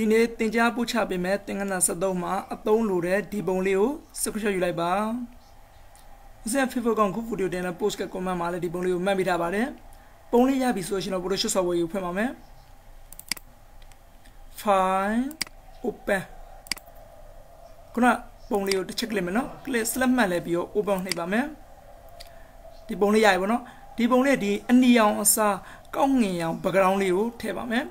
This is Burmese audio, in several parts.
ဒီနေ့သင်ကြားပို့ချပေးမယ်သင်္ကန်း73မှာအသုံးလိုတဲ့ဒီပုံလေးကိုစကရှော့ယူလိုက်ပါဦးစင် Facebook ကောင်ခုဗီဒီယိုတင်တဲ့ post က comment မှာလည်းဒီပုံလေးကိုမှတ်မိထားပါတယ်ပုံလေးရပြီဆိုရှင်တော့ Photoshop software ကိုဖွင့်ပါမယ် file open ခုနပုံလေးကိုတစ်ချက် click မယ်နော် click select မှတ်လဲပြီးတော့ open နှိပ်ပါမယ်ဒီပုံလေးရပြီပေါ့နော်ဒီပုံလေးဒီအနီရောင်အစားကောက်ငင်ရောင် background လေးကိုထည့်ပါမယ်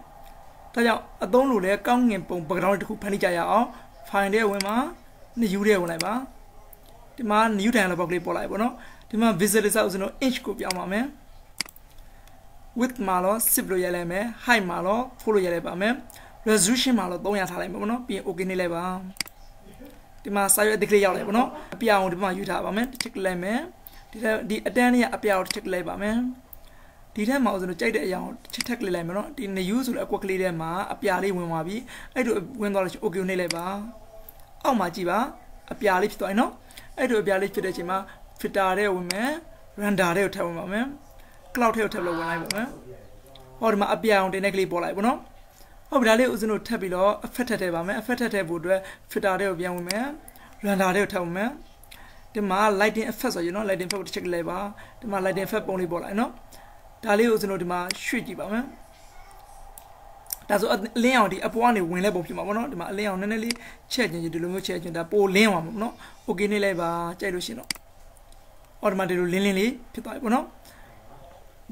ဒါကြောင့်အသုံးလိုလဲကောင်းငင်ပုံ background တစ်ခုဖန်တီးကြရအောင် file ထဲဝင်မှာ new ထဲဝင်လိုက်ပါဒီမှာ new dialog box လေးပေါ်လာပြီပေါ့နော်ဒီမှာ visualizer ဥစဉ်တော့ inch ကိုပြောင်းပါမယ် width မှာတော့10လို့ရလိုက်မယ် height မှာတော့4လို့ရလိုက်ပါမယ် resolution မှာတော့300ထားလိုက်မယ်ပေါ့နော်ပြီးရင် okay နေလိုက်ပါဒီမှာစာရွက်အသစ်ကလေးရောက်လိုက်ပေါ့နော်အပြာအောင်ဒီမှာယူထားပါမယ်တစ်ချက်လိုက်မယ်ဒီဒီအတန်းလေးကအပြာကိုတစ်ချက်လိုက်ပါမယ် ဒီထက်မှာဆိုတော့ကြိုက်တဲ့အရာကိုချစ်ထက်ကလေးလိုက်မယ်နော်ဒီ new ဆိုတဲ့အကွက်ကလေးထဲမှာအပြာလေးဝင်သွားပြီအဲ့တို့ဝင်သွားလို့ okay နှိပ်လိုက်ပါအောက်မှာကြည့်ပါအပြာလေးဖြစ်သွားပြီနော်အဲ့တို့အပြာလေးဖြစ်တဲ့အချိန်မှာ filter ထဲဝင်မယ် render ထဲကိုထည့်ဝင်ပါမယ် cloud ထဲကိုထည့်လို့ဝင်လိုက်ပါမယ်ဟောဒီမှာအပြာအောင်တင်တဲ့ကလေးပေါ်လိုက်ပါနော်ဟုတ်ပြီဒါလေးဦးဇင်းတို့ထပ်ပြီးတော့ effect ထည့်ထည့်ပါမယ် effect ထည့်ထည့်ဖို့အတွက် filter ထဲကိုပြန်ဝင်မယ် render ထဲကိုထည့်ဝင်မယ်ဒီမှာ lighting effect ဆိုရနော် lighting effect ကိုတစ်ချက်လိုက်ပါဒီမှာ lighting effect ပုံလေးပေါ်လိုက်နော် ဒါလေးကိုကျွန်တော်ဒီမှာရွှေ့ကြည့်ပါမယ်ဒါဆိုအလင်းအောင်ဒီအပေါ်ကနေဝင်လဲပုံဖြစ်မှာပေါ့နော်ဒီမှာအလင်းအောင်နည်းနည်းလေးချက်ချင်းဒီလိုမျိုးချက်ချင်းဒါပိုလင်းအောင်ပေါ့နော်โอเคနေလိုက်ပါကြိုက်လို့ရှင်တော့အော်ဒီမှာဒီလိုလင်းလင်းလေးဖြစ်သွားပြီပေါ့နော်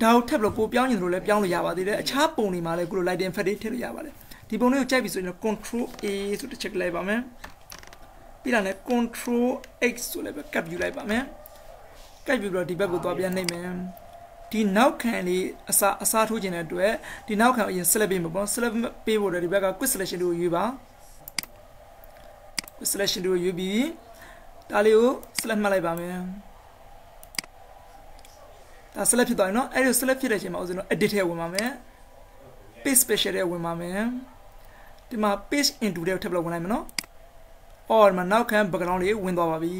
ဒါကိုထပ်ပြီးတော့ပိုပြောင်းရင်တို့လည်းပြောင်းလို့ရပါသေးတယ်အခြားပုံတွေမှာလည်းခုလို lighting effect တွေထည့်လို့ရပါတယ်ဒီပုံလေးကိုကြိုက်ပြီဆိုရင် control A ဆိုတဲ့ချက်လိုက်ပါမယ်ပြီးတော့လည်း control X ဆိုလည်းပဲကပ်ယူလိုက်ပါမယ်ကပ်ယူပြီးတော့ဒီဘက်ကိုသွားပြန်နှိပ်မယ် ဒီနောက်ခံလေးအစားအစားထိုးခြင်းတဲ့အတွက်ဒီနောက်ခံအရင် select ပေးမှာပေါ့ select ပေးဖို့ဒီဘက်က quick selection ကိုယူပါ quick selection ကိုယူပြီးဒါလေးကို select မှတ်လိုက်ပါမယ်ဒါ select ဖြစ်သွားပြီเนาะအဲ့ဒီ select ဖြစ်တဲ့အချိန်မှာဦးဇင်းတို့ edit ထဲဝင်ပါမယ် page special ထဲဝင်ပါမယ်ဒီမှာ page into ထဲထပ်ပြီးဝင်လိုက်မယ်เนาะအော်ဒီမှာနောက်ခံ background လေးဝင်သွားပါပြီ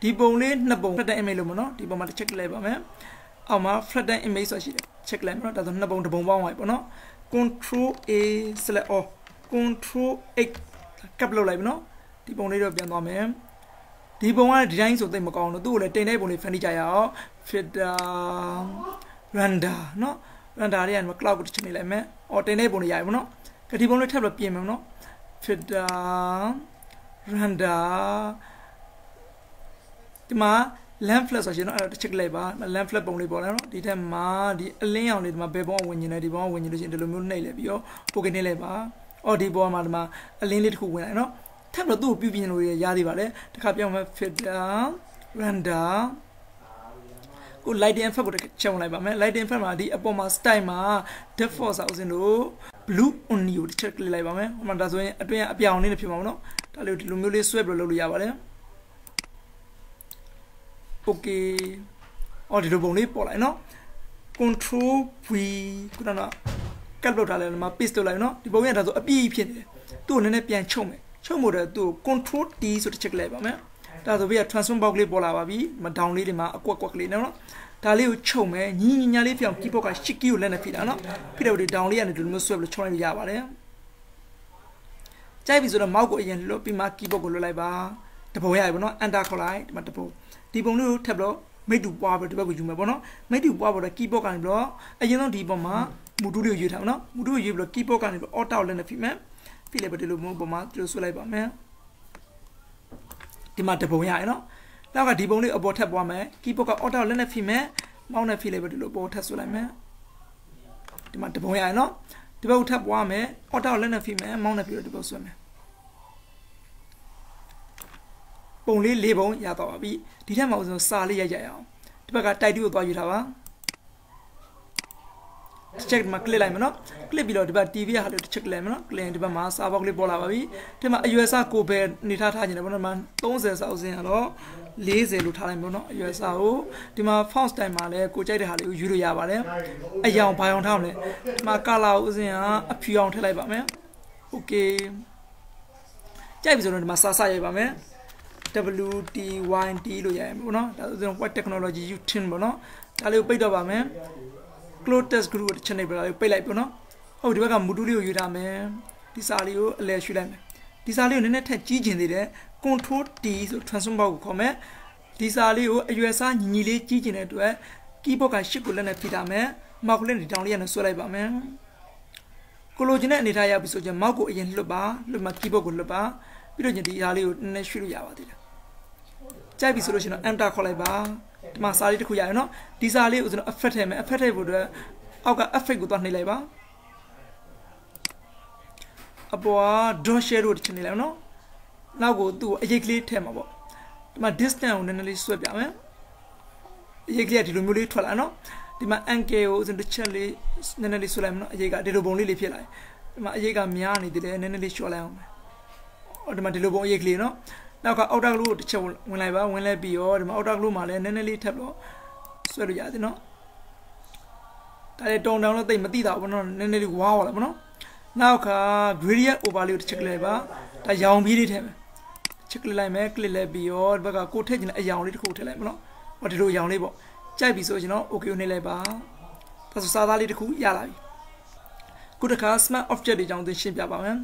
ဒီပုံလေးနှစ်ပုံ pattern image လို့မနော်ဒီပုံမှာတစ်ချက်လိုက်ပါမယ် အောက်မှာ flatten image ဆိုတာရှိတယ် check လိုက်မနော်ဒါဆိုနှစ်ပုံတစ်ပုံပေါင်းသွားပြီပေါ့နော် control a select all control x ကပ်လုပ်လိုက်ပြီနော်ဒီပုံလေးတော့ပြန်သွားမယ်ဒီပုံကဒီတိုင်းဆိုသိမကောင်းတော့သူ့ကိုလည်းတင်တဲ့ပုံလေးဖန်တီးကြရအောင် filter render နော် render လေးက cloud ကိုတစ်ချက်နေလိုက်မယ်အော်တင်တဲ့ပုံလေးရပြီပေါ့နော်ဒီပုံလေးထပ်ပြီးပြင်မယ်နော် filter render ဒီမှာ lamp flat ဆိုရှင်တော့အဲ့တော့တစ်ချက်လိုက်ပါ lamp flat ပုံလေးပေါ်လာနော်ဒီထက်မှာဒီအလင်းရောင်လေးဒီမှာဘယ်ဘောဝင်နေလဲဒီဘောဝင်နေလို့ရှင်ဒီလိုမျိုးနှိပ်လိုက်ပြီးတော့ pocket နှိပ်လိုက်ပါအော်ဒီဘောမှာဒီမှာအလင်းလေးတစ်ခုဝင်လာနော်ထပ်တော့သူ့ကိုပြုပြင်လို့ရသေးပါလေတစ်ခါပြောင်းမယ် filter render ကို lighting effect ကိုချက်ဝင်လိုက်ပါမယ် lighting effect မှာဒီအပေါ်မှာ style မှာ default ဆိုအောင်စင်လို့ blue on ကိုတစ်ချက် click လိုက်ပါမယ်ဟိုမှာဒါဆိုရင်အတွင်းအပြောင်လေးနဲ့ဖြစ်မှာပေါ့နော်ဒါလေးဒီလိုမျိုးလေးဆွဲပြီးလုပ်လို့ရပါတယ် okay အော်ဒီလိုပုံလေးပေါ်လာနော် control v ခုနကကတ်လုပ်ထားလဲဒီမှာ paste လုပ်လိုက်နော်ဒီပုံရဒါဆိုအပြည့်ဖြစ်နေတယ်သူ့ကိုနည်းနည်းပြန်ချုပ်မယ်ချုပ်မို့တော့သူ့ကို control t ဆိုတဲ့ check လိုက်ပါမယ်ဒါဆိုပြီး transform box လေးပေါ်လာပါပြီမ down လေးတွေမှာအကွက်ကွက်ကလေးနော်ဒါလေးကိုချုပ်မယ်ညီညီညာလေးပြောင်း keyboard က shift key ကိုလက်နဲ့ဖိတာနော်ဖိတော့ဒီ down လေးကနေဒီလိုမျိုးဆွဲပြီးချုံလိုက်ရပါတယ်ကြိုက်ပြီဆိုတော့ mouse ကိုအရင်လွတ်ပြီးမှ keyboard ကိုလွတ်လိုက်ပါတပုံရပြီပေါ့နော် enter ခေါ်လိုက်ဒီမှာတပုံ ဒီပုံလေးကိုထပ်ပြီးတော့မိတ်တူပွားပြီးဒီဘက်ကိုယူမယ်ပေါ့နော်မိတ်တူပွားပြီးတော့ keyboard ကနေပြီးတော့အရင်ဆုံးဒီပုံမှာမူတူလေးကိုယူထားအောင်နော်မူတူကိုယူပြီးတော့ keyboard ကနေပြီးတော့ alt လက်နဲ့ဖိမယ်ဖိလိုက်ပြီးဒီလိုမျိုးပုံမှာဒီလိုဆွဲလိုက်ပါမယ်ဒီမှာတပုံရရနော်နောက်ကဒီပုံလေးအပေါ်ထပ်ပွားမယ် keyboard က alt လက်နဲ့ဖိမယ်မောင်းနဲ့ဖိလိုက်ပြီးဒီလိုပေါ်ထပ်ဆွဲလိုက်မယ်ဒီမှာတပုံရရနော်ဒီဘက်ကိုထပ်ပွားမယ် alt လက်နဲ့ဖိမယ်မောင်းနဲ့ဖိတော့ဒီဘက်ဆွဲမယ် ပုံလေး၄ပုံရတော့ပါပြီဒီထက်မှဦးဆုံးစာလေးရိုက်ကြရအောင်ဒီဘက်ကတိုက်တူကိုသွားယူထားပါချက်မှာ click လိုက်မယ်နော် click ပြီးတော့ဒီဘက် TV ရဟာလို့တစ်ချက် click မယ်နော် click ဒီဘက်မှာစာဘောက်လေးပေါ်လာပါပြီဒီမှာအရွယ်စားကိုပဲနေထားထားခြင်းတယ်ဘောနော်မှာ30စာအစဉ်ကတော့40လို့ထားလိုက်မယ်နော်အရွယ်စားကိုဒီမှာ font style မှာလည်းကိုကြိုက်တဲ့ဟာလေးကိုယူလို့ရပါတယ်အယောင်ဘာအောင်ထားမလဲဒီမှာ color ကိုအစဉ်ကအဖြူအောင်ထည့်လိုက်ပါမယ် okay ကြိုက်ပြီဆိုတော့ဒီမှာစာစရိုက်ပါမယ် WTYT လို့ရရင်ပေါ့နော်ဒါဆိုရင် what technology you tin ပေါ့နော်ဒါလေးကိုပိတ်တော့ပါမယ် close test group ကိုတစ်ချက်နေပြလာလေးပိတ်လိုက်ပေါ့နော်ဟုတ်ဒီဘက်ကမူတူလေးကိုယူထားမယ်ဒီစာလေးကိုအလဲရွှေ့လိုက်မယ်ဒီစာလေးကိုနည်းနည်းထက်ကြီးကျင်သေးတယ် control T ဆို transform bar ကိုခေါ်မယ်ဒီစာလေးကိုအရွယ်စားညီညီလေးကြီးကျင်တဲ့အတွက် keyboard ကရှစ်ကိုလက်နဲ့ဖိထားမယ်မောက်ကိုလက်နဲ့တောင်းလေးရနဲ့ဆွဲလိုက်ပါမယ်ကိုလိုချင်တဲ့အနေထားရပြီဆိုရင်မောက်ကိုအရင်လွတ်ပါလွတ်မှ keyboard ကိုလွတ်ပါ ပြီးတော့ညဒီဟာလေးကိုနည်းနည်းရွှေ့လို့ရပါသေးတယ်ကြိုက်ပြီဆိုလို့ရှိရင်တော့ enter ခေါ်လိုက်ပါဒီမှာစာလေးတစ်ခုရရနော်ဒီစာလေးကိုကျွန်တော် effect ထည့်မယ် effect ထည့်ဖို့အတွက်အောက်က effect ကိုသွားနှိပ်လိုက်ပါအပေါ် dot share တို့တစ်ချက်နေလိုက်နော်နောက်ကိုသူ့ကိုအရေးကလေးထည့်မှာပေါ့ဒီမှာ distance ကိုနည်းနည်းလေးဆွဲပြမယ်အရေးကလေးကဒီလိုမျိုးလေးထွက်လာနော်ဒီမှာ angle ကိုစတစ်ချက်လေးနည်းနည်းလေးဆွဲလိုက်မနော်အရေးကဒီလိုပုံလေးလေးဖြစ်လာတယ်ဒီမှာအရေးကများနေသေးတယ်နည်းနည်းလေးလျှော့လိုက်အောင် မယ်ဟောဒီမှာဒီလိုပုံအရေးကလေးနော်နောက်ကအောက်တာကလို့တစ်ချက်ဝင်လိုက်ပါဝင်လိုက်ပြီးရောဒီမှာအောက်တာကလို့မှလည်းနည်းနည်းလေးထပ်တော့ဆွဲလို့ရတယ်နော်ဒါလည်းတုံတောင်လို့တိတ်မသိတာဘူးနော်နည်းနည်းလေးဝါးဝါလာမနော်နောက်က gradient overlay ကိုတစ်ချက်လိုက်ပါဒါရောင်ပြီးလေးထည့်မယ်ချက်ကလစ်လိုက်မယ်ကလစ်လိုက်ပြီးရောဒီဘက်ကကိုထည့်ချင်တဲ့အရောင်လေးတစ်ခုထည့်လိုက်မနော်ဟောဒီလိုရောင်လေးပေါ့ကြိုက်ပြီဆိုရင်တော့ okay ကိုနှိပ်လိုက်ပါဒါဆိုစာသားလေးတစ်ခုရလာပြီ ခုတခါ smart object တွေကြောင့်သင်ရှင်းပြပါမယ်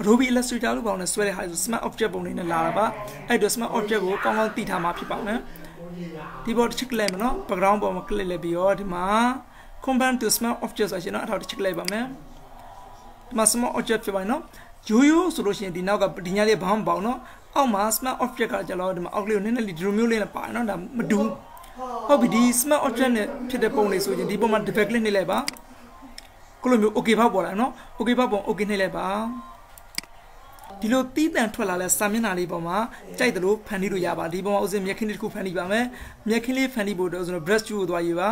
Adobe Illustrator လို့ပေါင်းနဲ့ဆွဲတဲ့ဟာဆို smart object ပုံလေးနဲ့လာတာပါအဲ့တော့ smart object ကိုကောင်းကောင်းသိထားမှာဖြစ်ပါမယ်ဒီပေါ်တစ်ချက်ကလိုက်မယ်နော် background ပေါ်မှာ click လိုက်ပြီးတော့ဒီမှာ combine to smart object ဆိုရှင်နော်အထောက်တစ်ချက်လိုက်ပါမယ်ဒီမှာ smart object ဖြစ်ပါနော်ရိုးရိုးဆိုလို့ရှိရင်ဒီနောက်ကဒီညာလေးဘာမှမပေါ့နော်အောက်မှာ smart object ကကြတော့ဒီမှာအောက်လေးကိုနည်းနည်းလေးဒီလိုမျိုးလေးနဲ့ပါနော်ဒါမတူဟုတ်ပြီဒီ smart object နဲ့ဖြစ်တဲ့ပုံလေးဆိုရင်ဒီပုံမှာ double click နှိပ်လိုက်ပါ ခုလိုမျိုး okay ဖောက်ပေါ်လာနော် okay ဖောက်ပုံ okay နှိပ်လိုက်ပါဒီလိုတီးတန်ထွက်လာတဲ့စာမျက်နှာလေးပေါ်မှာကြိုက်တယ်လို့ဖန်တီးလို့ရပါဒီပေါ်မှာဥစဉ်မျက်ခင်းလေးတစ်ခုဖန်တီးပါမယ်မျက်ခင်းလေးဖန်တီးဖို့တော့ဆိုတော့ brush tool ကိုသွားရေးပါ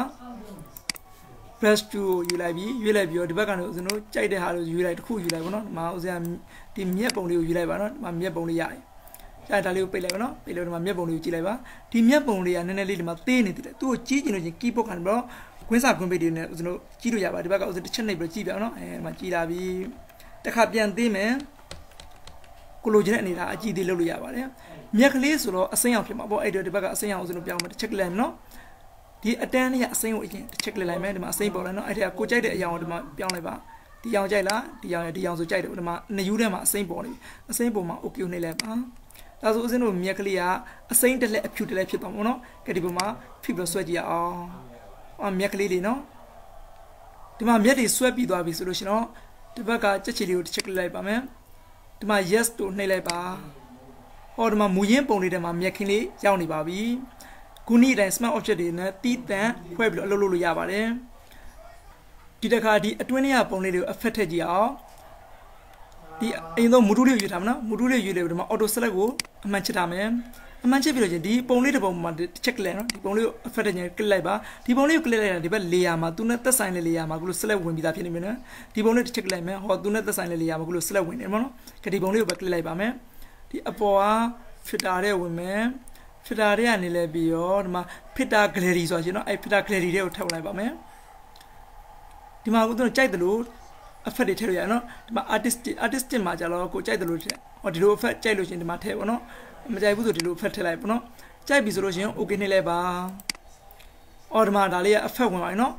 brush tool ကိုယူလိုက်ပြီးရွေးလိုက်ပြီးတော့ဒီဘက်ကနေဥစဉ်တို့ကြိုက်တဲ့ဟာကိုယူလိုက်တစ်ခုယူလိုက်ပါတော့ဒီမှာဥစဉ်ဒီမျက်ပုံလေးကိုယူလိုက်ပါနော်ဒီမှာမျက်ပုံလေးရတယ်ကျဒါလေးကိုပိတ်လိုက်ပါနော်ပိတ်လို့ဒီမှာမျက်ပုံလေးကိုကြည့်လိုက်ပါဒီမျက်ပုံလေးကနည်းနည်းလေးဒီမှာသေးနေသေးတယ်သူ့ကိုကြည့်ကျင်လို့ချင်း keyboard ကနေပြီးတော့ ကွင်းစာကွင်းပိတ်တွေနဲ့ဥစဉ်တို့ကြည့်လို့ရပါဒီဘက်ကဥစဉ်တစ်ချက်နှိပ်ပြီးကြည့်ပြအောင်နော်အဲဒီမှာကြည့်လာပြီတခါပြန်သေးမယ်ကိုလိုချင်တဲ့အနေထားအကြည့်သေးလုပ်လို့ရပါတယ်မြက်ကလေးဆိုတော့အစိမ်းအောင်ဖြစ်မှာပေါ့အဲ့တော့ဒီဘက်ကအစိမ်းအောင်ဆိုလို့ပြောင်းမယ်တစ်ချက်ကလေးနော်ဒီအတန်းလေးကအစိမ်းကိုအရင်တစ်ချက်ကလေးလိုက်မယ်ဒီမှာအစိမ်းပေါ်လာနော်အဲ့ဒါကိုကြိုက်တဲ့အရာကိုဒီမှာပြောင်းလိုက်ပါဒီရောင်ကြိုက်လားဒီရောင်ရဒီရောင်ဆိုကြိုက်တယ်ဒီမှာနှစ်ယူးထဲမှာအစိမ်းပေါ်နေပြီအစိမ်းပေါ်မှာ okay နှိပ်လိုက်ပါဒါဆိုအစင်းတို့မြက်ကလေးကအစိမ်းတက်လက်အဖြူတက်လက်ဖြစ်သွားမှာနော်ကဲဒီပုံမှာဖိပြီးဆွဲကြည့်ရအောင် အော်မြက်ကလေးလေးနော်ဒီမှာမြက်တွေဆွဲပြီးသွားပြီဆိုလို့ရှင်တော့ဒီဘက်ကကြက်ချီလေးကိုတစ်ချက်ကလေးလိုက်ပါမယ်ဒီမှာ yes တို့နှိပ်လိုက်ပါဟောဒီမှာမူရင်းပုံလေးထဲမှာမြက်ခင်းလေးရောက်နေပါပြီခုနေ့တိုင်း smart object တွေနဲ့တီးတန့်ဖွဲ့ပြီးတော့အလုပ်လုပ်လို့ရပါတယ်ဒီတစ်ခါဒီအတွင်းထဲကပုံလေးတွေကို effect ထည့်ကြည့်အောင်ဒီအရင်ဆုံးမူတူလေးကိုယူထားမှာနော်မူတူလေးယူလိုက်ပြီးဒီမှာ auto select ကိုအမှန်ချစ်ထားမယ် အမှန်ချစ်ပြီးတော့ဒီပုံလေးတစ်ပုံမှာတစ်ချက် click နော်ဒီပုံလေးကို effect ထည့်ခြင်း click လိုက်ပါဒီပုံလေးကို click လိုက်တာဒီဘက် layer မှာသူနဲ့သက်ဆိုင်တဲ့ layer မှာခုလို select ဝင်ပြီးသားဖြစ်နေပြီနော်ဒီပုံလေးတစ်ချက် click လိုက်မယ်ဟောသူနဲ့သက်ဆိုင်တဲ့ layer မှာခုလို select ဝင်နေမှာနော်ကဒီပုံလေးကိုပဲ click လိုက်ပါမယ်ဒီအပေါ်က filter တဲ့ဝင်မယ် filter တဲ့ကနေလဲပြီးတော့ဒီမှာ filter gallery ဆိုတာရှင်နော်အဲ့ filter gallery တွေကိုထည့်လိုက်ပါမယ်ဒီမှာကိုသူကြိုက်တယ်လို့ effect တွေထည့်လို့ရနော်ဒီမှာ artistic artistic မှာကျတော့ကိုကြိုက်တယ်လို့ထည့်ဟောဒီလို effect ကြိုက်လို့ရှင်ဒီမှာထည့်ပါနော် မကြိုက်ဘူးဆိုဒီလို effect ထည့်လိုက်ပါနော်ကြိုက်ပြီဆိုလို့ရှင် okay နှိပ်လိုက်ပါအော်ဒီမှာဒါလေးက effect ဝင်ပါနော်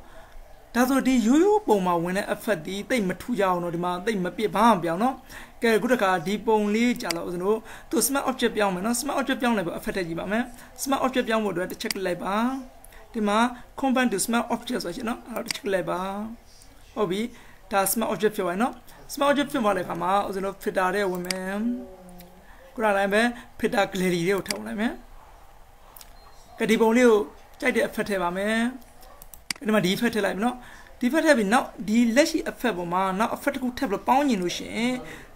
ဒါဆိုဒီရိုးရိုးပုံမှာဝင်တဲ့ effect ဒီတိတ်မထူကြအောင်တော့ဒီမှာတိတ်မပြစ်ဘာမှမပြောင်းနော်ကဲခုတခါဒီပုံလေးကြာလို့ဦးဇင်းတို့သူ smart object ပြောင်းမယ်နော် smart object ပြောင်းလိုက်ပါ effect ထည့်ကြည့်ပါမယ် smart object ပြောင်းဖို့အတွက်တစ်ချက်လိုက်ပါဒီမှာ combine to smart object ဆိုရှင်နော်အဲ့တော့တစ်ချက်လိုက်ပါဟုတ်ပြီဒါ smart object ဖြစ်သွားနော် smart object ဖြစ်သွားတဲ့အခါမှာဦးဇင်းတို့ filter တဲ့ဝင်မယ် ခုနတိုင်းပဲ filter gallery တွေကိုထောက်လိုက်မယ်ကဒီပုံလေးကိုကြိုက်တဲ့ effect ထည့်ပါမယ်ဒီမှာဒီ effect ထည့်လိုက်ပြီနော်ဒီ effect ထည့်ပြီးနောက်ဒီလက်ရှိ effect ပေါ်မှာနောက် effect တစ်ခုထည့်ပြီးပေါင်းညင်လို့ရှိရင်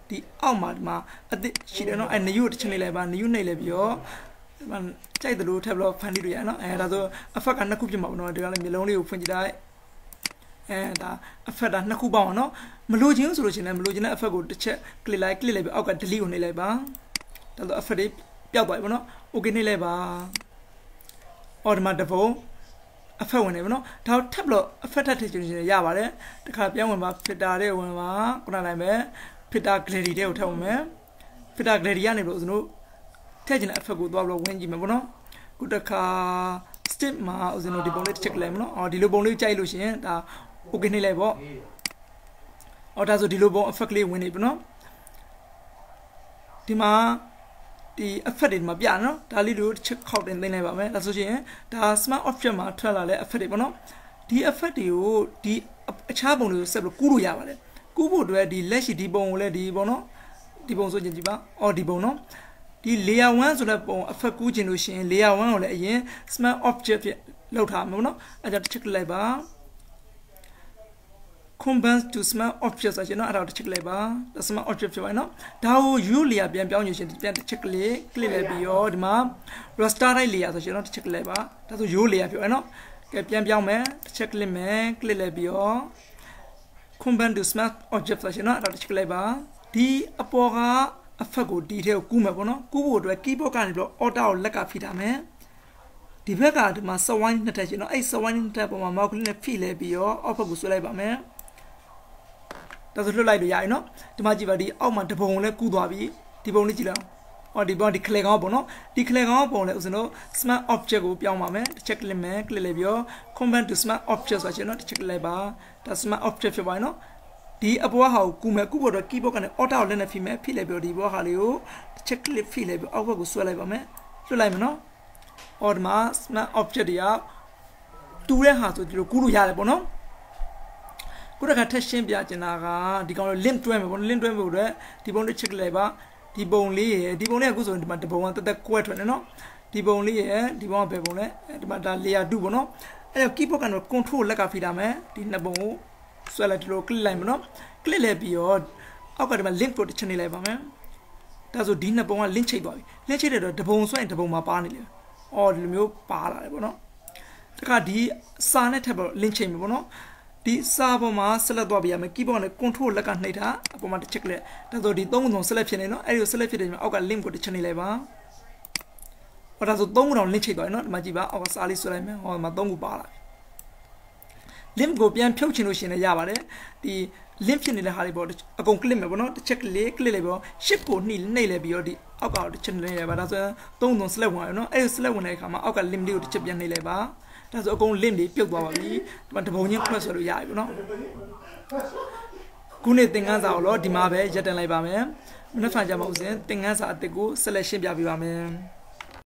ဒီအောက်မှာဒီမှာအသစ်ရှိတယ်နော်အဲ new တစ်ချက်နေလိုက်ပါ new နေလိုက်ပြီးတော့ဒီမှာကြိုက်တယ်လို့ထည့်ပြီးတော့ဖန်တီးလို့ရနော်အဲဒါဆို effect ကနှစ်ခုဖြစ်မှာပေါ့နော်ဒီကလည်းမျိုးလုံးလေးကိုဖွင့်ကြည့်လိုက်အဲဒါ effect တာနှစ်ခုပေါင်းအောင်နော်မလိုချင်ဆိုလို့ရှိရင်လည်းမလိုချင်တဲ့ effect ကိုတစ်ချက် click လိုက် click လိုက်ပြီးအောက်က delete ကိုနှိပ်လိုက်ပါ ဒါဆို effect တွေပျောက်သွားပြီပေါ့နော် okay နှိပ်လိုက်ပါ order မှာတပုံအဖက်ဝင်နေပြီနော်ဒါထပ်လို့အဖက်ထပ်ထည့်ချင်ရပါတယ်တခါပြန်ဝင်ပါ filter တဲ့ဝင်ပါခုနလိုက်မယ် filter gallery တဲ့ကိုထည့်ဝင်မယ် filter gallery ကနေပြီးတော့ဦးဇင်းတို့ထည့်ချင်တဲ့အဖက်ကိုသွားပြီးတော့ဝင်ကြည့်မယ်ပေါ့နော်ခုတခါ step မှာဦးဇင်းတို့ဒီပုံလေးတစ်ချက်လိုက်မနော်အော်ဒီလိုပုံလေးကြိုက်လို့ရှိရင်ဒါ okay နှိပ်လိုက်ပေါ့အော်ဒါဆိုဒီလိုပုံ effect လေးဝင်နေပြီနော်ဒီမှာ ဒီ effect တွေမှာပြနော်ဒါလေးတို့တစ်ချက်ခောက်တင်သိလိုက်ပါမယ်ဒါဆိုရင်ဒါ smart object မှာထွက်လာတဲ့ effect တွေပေါ့နော်ဒီ effect တွေကိုဒီအခြားပုံတွေကိုဆက်ပြီးကူးလို့ရပါတယ်ကူးဖို့အတွက်ဒီလက်ရှိဒီပုံကိုလည်းဒီပေါ့နော်ဒီပုံဆိုရင်ကြည့်ပါအော်ဒီပုံနော်ဒီ layer 1ဆိုတဲ့ပုံ effect ကူးခြင်းလို့ရှိရင် layer 1ကိုလည်းအရင် smart object ဖြစ်လောက်ထားမှာပေါ့နော်အဲကြောင့်တစ်ချက်လိုက်ပါ combines to smart object ဆိုရင်တော့အဲ့ဒါတစ်ချက်လိုက်ပါ smart object ဖြစ်ပါနော်ဒါကို u layer ပြန်ပြောင်းယူရှင်ပြန်တစ်ချက်ကလေး click လိုက်ပြီးတော့ဒီမှာ raster right layer ဆိုရင်တော့တစ်ချက်လိုက်ပါဒါဆို u layer ဖြစ်ပါနော်ကဲပြန်ပြောင်းမယ်တစ်ချက် click မယ် click လိုက်ပြီးတော့ combine to smart object ဆိုရင်တော့အဲ့ဒါတစ်ချက်လိုက်ပါဒီအပေါ်ကအဖက်ကိုဒီထဲကိုကူးမယ်ပေါ့နော်ကူးဖို့အတွက် keyboard ကနေပြီးတော့ alt ကိုလက်ကဖိထားမယ်ဒီဘက်ကဒီမှာ swine နှစ်ထပ်ရှင်เนาะအဲ့ swine နှစ်ထပ်ပေါ်မှာ mouse ကလေးနဲ့ဖိလဲပြီးတော့အောက်ဘက်ကိုဆွဲလိုက်ပါမယ် ဒါဆိုလွတ်လိုက်လို့ရပြီနော်ဒီမှာကြည့်ပါဒီအောက်မှာတပုံလည်းကူးသွားပြီဒီပုံလေးကြည့်လိုက်အော်ဒီပုံဒီ click ကောင်းပေါ့နော်ဒီ click ကောင်းပုံလဲဥစဉ်တော့ smart object ကိုပြောင်းပါမယ်တစ်ချက် click မယ် click လိုက်ပြီးတော့ convert to smart object ဆိုချက်နော်တစ်ချက် click လိုက်ပါဒါ smart object ဖြစ်ပါနော်ဒီအပေါ်ဟာကိုကူမယ်ကူပေါ်တော့ keyboard ကနေ auto ကိုလည်းနဲ့ဖိမယ်ဖိလိုက်ပြီးတော့ဒီပေါ်ဟာလေးကိုတစ်ချက် click ဖိလိုက်ပြီးအောက်ဘက်ကိုဆွဲလိုက်ပါမယ်လွတ်လိုက်မယ်နော်အော်ဒီမှာ smart object တွေကတူတဲ့ဟာဆိုဒီလိုကူးလို့ရတယ်ပေါ့နော် ခုတခါထက်ရှင်းပြချင်တာကဒီကောင်လို link တွဲမယ်ပေါ့ link တွဲဖို့အတွက်ဒီပုံလေး check လိုက်ပါဒီပုံလေးရယ်ဒီပုံလေးကအခုဆိုရင်ဒီမှာဒီပုံကတက်တက်ကွဲထွက်နေနော်ဒီပုံလေးရယ်ဒီပုံကဘယ်ပုံလဲဒီမှာဒါ layer 2ပေါ့နော်အဲ့တော့ keyboard ကတော့ control လက်ကဖိထားမယ်ဒီနှစ်ပုံကိုဆွဲလိုက်ဒီလို click လိုက်မယ်နော် click လိုက်ပြီးတော့အောက်ကဒီမှာ link ကိုတစ်ချက်နေလိုက်ပါမယ်ဒါဆိုဒီနှစ်ပုံက link ချိတ်သွားပြီ link ချိတ်တဲ့တော့တပုံဆွဲရင်တပုံမှာပါနေလေအော်ဒီလိုမျိုးပါလာတယ်ပေါ့နော်တခါဒီစာနဲ့ထပ်ပြီး link ချိန်ပြီပေါ့နော် ဒီစာပေါ်မှာဆက်လက်သွားပြရမယ် keyboard နဲ့ control လက်ကနှိပ်တာအပေါ်မှာတစ်ချက်လက်ဒါဆိုဒီသုံးခုလုံးဆက်လက်ဖြစ်နေနော်အဲ့ဒီဆက်လက်ဖြစ်တဲ့ချိန်မှာအောက်က link ကိုတစ်ချက်နေလိုက်ပါဟောဒါဆိုသုံးခုလုံး link ချိတ်သွားပြီနော်ဒီမှာကြည့်ပါအောက်ကစာလေးဆွဲလိုက်မယ်ဟောဒီမှာသုံးခုပါလာပြီ link ကိုပြန်ဖြုတ်ချင်လို့ရှိရင်လည်းရပါတယ်ဒီ link ဖြစ်နေတဲ့ဟာတွေပေါ့အကုန် click မယ်ပေါ့နော်တစ်ချက် click click လိုက်ပေါ့ shift ကိုနှိနှိပ်လိုက်ပြီးတော့ဒီအောက်ကတစ်ချက်နှိပ်လိုက်ပါဒါဆိုရင်သုံးသုံး select ဝင်ရနော်အဲ့ဒီ select ဝင်တဲ့အခါမှာအောက်က link လေးကိုတစ်ချက်ပြန်နှိပ်လိုက်ပါ ဒါဆိုအကုန် link တွေပြုတ်သွားပါပြီဒီမှာတပုံချင်း cross ဆိုလို့ရပြီပေါ့နော်ခုနေ့သင်ခန်းစာကိုတော့ဒီမှာပဲရပ်တန့်လိုက်ပါမယ်မနေ့ဖန်ကြမှာဥစဉ်သင်ခန်းစာအစ်စ်ကို selection ပြပေးပါမယ်